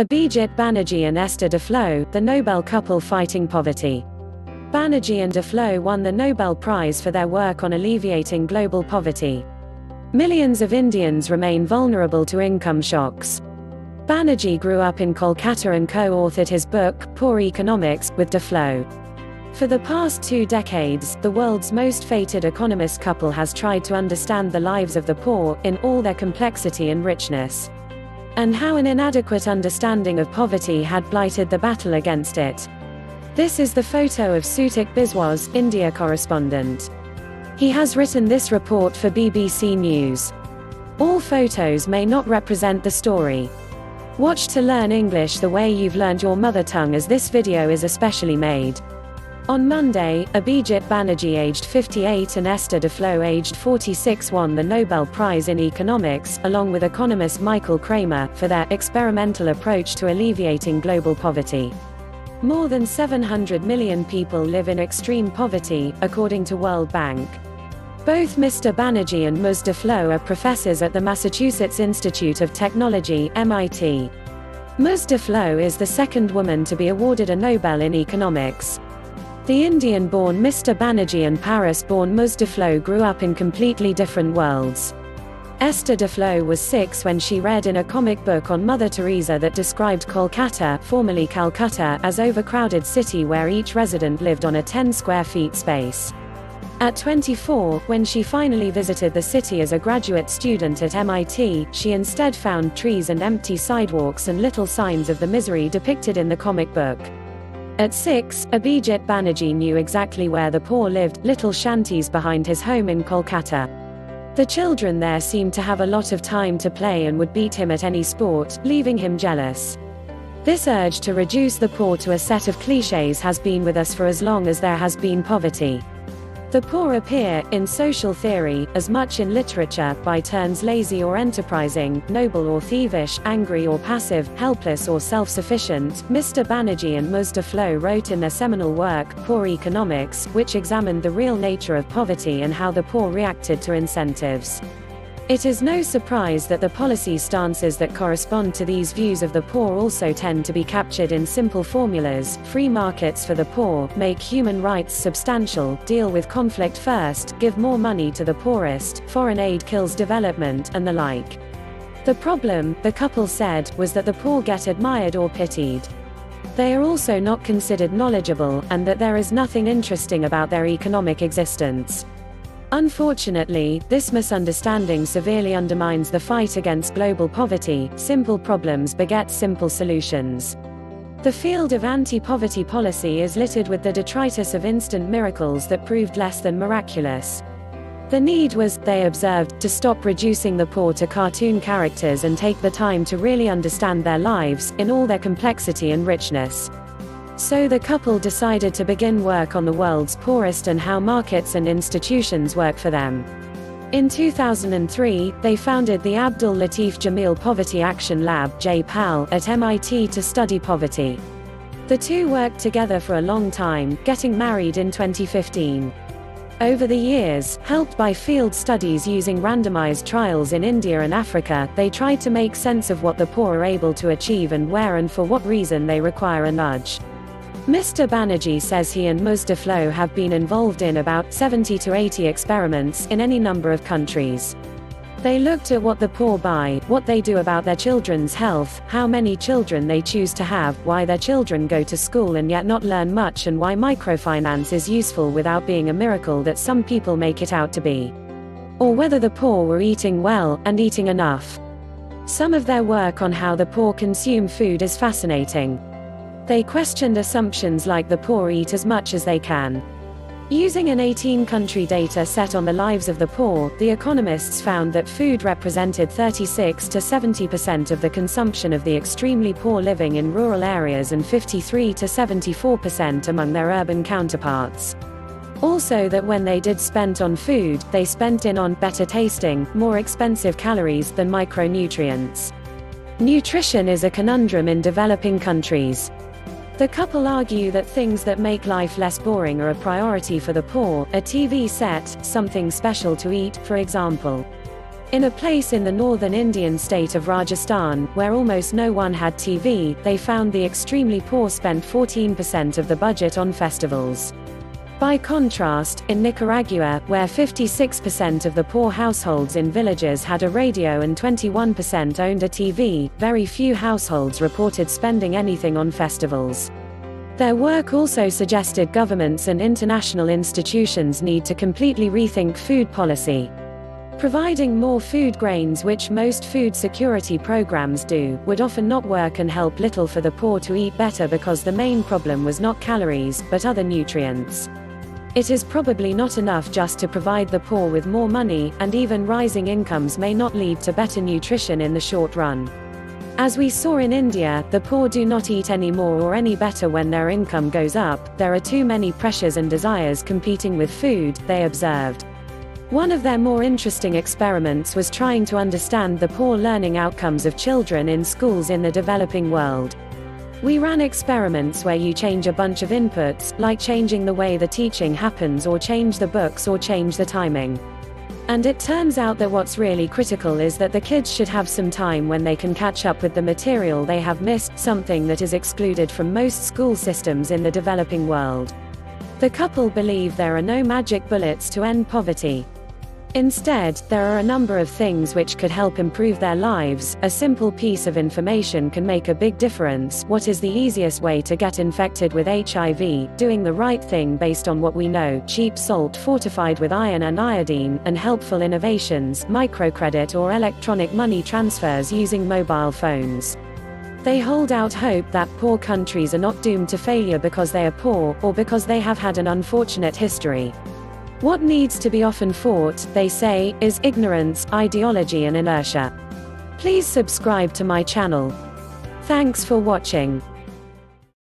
Abhijit Banerjee and Esther Duflo, the Nobel couple fighting poverty. Banerjee and Duflo won the Nobel Prize for their work on alleviating global poverty. Millions of Indians remain vulnerable to income shocks. Banerjee grew up in Kolkata and co-authored his book, Poor Economics, with Duflo. For the past two decades, the world's most fated economist couple has tried to understand the lives of the poor, in all their complexity and richness. And how an inadequate understanding of poverty had blighted the battle against it. This is the photo of Soutik Biswas, India correspondent. He has written this report for BBC News. All photos may not represent the story. Watch to learn English the way you've learned your mother tongue as this video is especially made. On Monday, Abhijit Banerjee aged 58 and Esther Duflo aged 46 won the Nobel Prize in Economics, along with economist Michael Kremer, for their experimental approach to alleviating global poverty. More than 700 million people live in extreme poverty, according to World Bank. Both Mr. Banerjee and Ms. Duflo are professors at the Massachusetts Institute of Technology, MIT. Ms. Duflo is the second woman to be awarded a Nobel in economics. The Indian-born Mr. Banerjee and Paris-born Ms. Grew up in completely different worlds. Esther Duflo was six when she read in a comic book on Mother Teresa that described Kolkata, formerly Calcutta, as overcrowded city where each resident lived on a 10 square feet space. At 24, when she finally visited the city as a graduate student at MIT, she instead found trees and empty sidewalks and little signs of the misery depicted in the comic book. At six, Abhijit Banerjee knew exactly where the poor lived, little shanties behind his home in Kolkata. The children there seemed to have a lot of time to play and would beat him at any sport, leaving him jealous. This urge to reduce the poor to a set of cliches has been with us for as long as there has been poverty. The poor appear, in social theory, as much in literature, by turns lazy or enterprising, noble or thievish, angry or passive, helpless or self-sufficient. Mr. Banerjee and Ms. Duflo wrote in their seminal work, Poor Economics, which examined the real nature of poverty and how the poor reacted to incentives. It is no surprise that the policy stances that correspond to these views of the poor also tend to be captured in simple formulas free markets for the poor, make human rights substantial, deal with conflict first, give more money to the poorest, foreign aid kills development, and the like. The problem, the couple said, was that the poor get admired or pitied. They are also not considered knowledgeable, and that there is nothing interesting about their economic existence. Unfortunately, this misunderstanding severely undermines the fight against global poverty. Simple problems beget simple solutions. The field of anti-poverty policy is littered with the detritus of instant miracles that proved less than miraculous. The need was, they observed, to stop reducing the poor to cartoon characters and take the time to really understand their lives, in all their complexity and richness. So the couple decided to begin work on the world's poorest and how markets and institutions work for them. In 2003, they founded the Abdul Latif Jameel Poverty Action Lab (JPAL) at MIT to study poverty. The two worked together for a long time, getting married in 2015. Over the years, helped by field studies using randomized trials in India and Africa, they tried to make sense of what the poor are able to achieve and where and for what reason they require a nudge. Mr. Banerjee says he and Ms. Duflo have been involved in about 70 to 80 experiments in any number of countries. They looked at what the poor buy, what they do about their children's health, how many children they choose to have, why their children go to school and yet not learn much, and why microfinance is useful without being a miracle that some people make it out to be. Or whether the poor were eating well, and eating enough. Some of their work on how the poor consume food is fascinating. They questioned assumptions like the poor eat as much as they can. Using an 18 country data set on the lives of the poor, the economists found that food represented 36 to 70% of the consumption of the extremely poor living in rural areas and 53 to 74% among their urban counterparts. Also, that when they did spend on food, they spent in on better tasting, more expensive calories than micronutrients. Nutrition is a conundrum in developing countries. The couple argue that things that make life less boring are a priority for the poor, a TV set, something special to eat, for example. In a place in the northern Indian state of Rajasthan, where almost no one had TV, they found the extremely poor spent 14% of the budget on festivals. By contrast, in Nicaragua, where 56% of the poor households in villages had a radio and 21% owned a TV, very few households reported spending anything on festivals. Their work also suggested governments and international institutions need to completely rethink food policy. Providing more food grains which most food security programs do, would often not work and help little for the poor to eat better because the main problem was not calories, but other nutrients. It is probably not enough just to provide the poor with more money, and even rising incomes may not lead to better nutrition in the short run. As we saw in India, the poor do not eat any more or any better when their income goes up, there are too many pressures and desires competing with food, they observed. One of their more interesting experiments was trying to understand the poor learning outcomes of children in schools in the developing world. We ran experiments where you change a bunch of inputs, like changing the way the teaching happens or change the books or change the timing. And it turns out that what's really critical is that the kids should have some time when they can catch up with the material they have missed, something that is excluded from most school systems in the developing world. The couple believe there are no magic bullets to end poverty. Instead, there are a number of things which could help improve their lives. A simple piece of information can make a big difference. What is the easiest way to get infected with HIV? Doing the right thing based on what we know. Cheap salt fortified with iron and iodine, and helpful innovations, microcredit or electronic money transfers using mobile phones. They hold out hope that poor countries are not doomed to failure because they are poor, or because they have had an unfortunate history. What needs to be often fought, they say, is ignorance, ideology and inertia. Please subscribe to my channel. Thanks for watching.